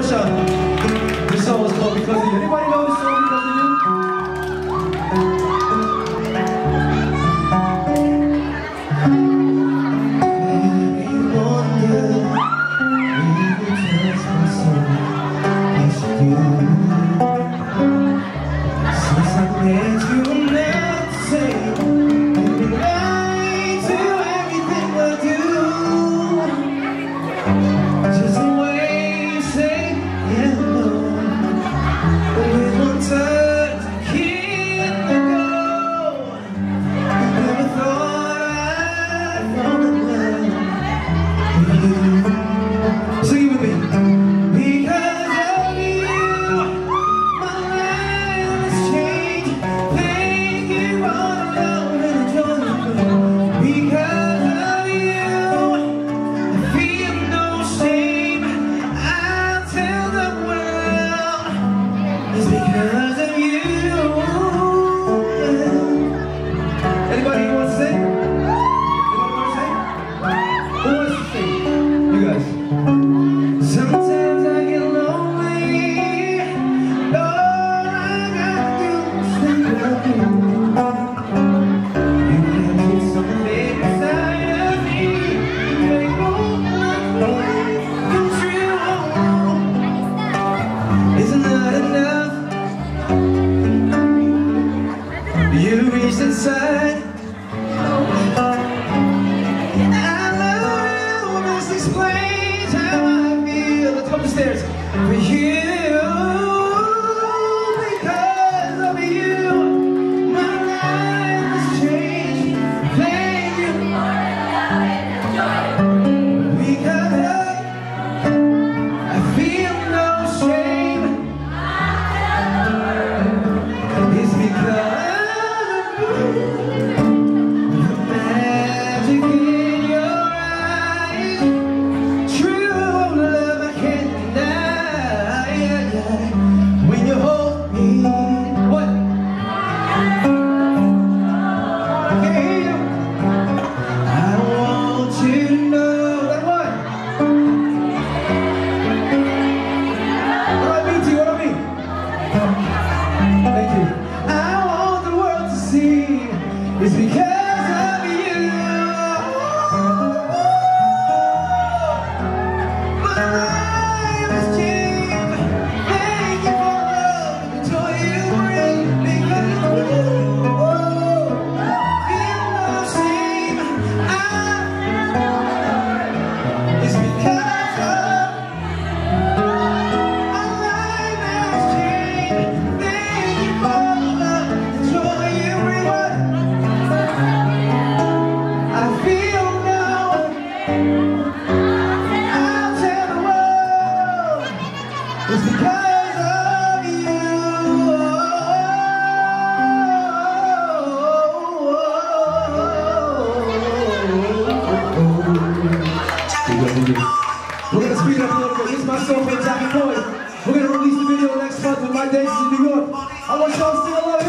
Portia. upstairs. Over here. speed up a little bit. This is my soulmate, Jackie Cohen. We're gonna release the video next month with my days in New York. I want y'all to sing along.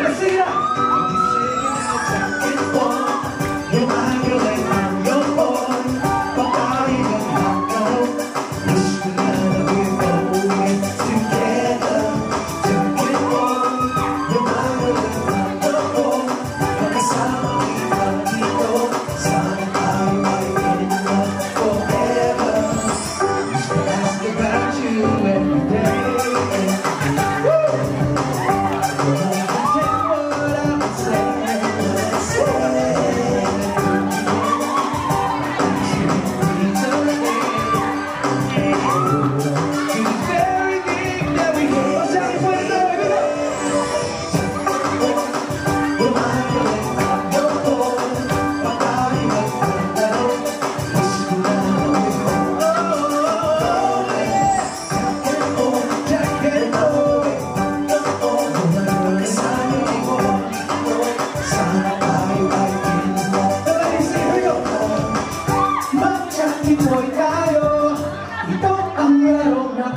Let's see ya!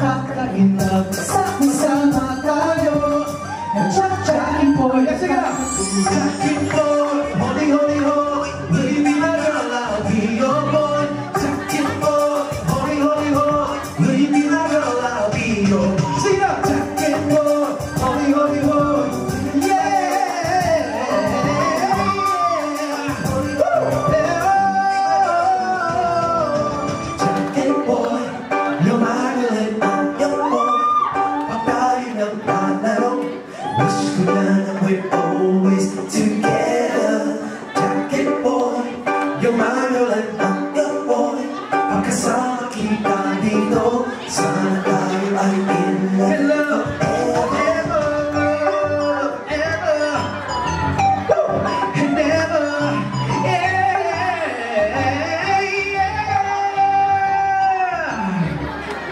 nakakainap Sama-sama tayo Nagsasain po Sige na!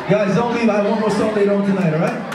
Guys, don't leave. I have one more song later on tonight, all right?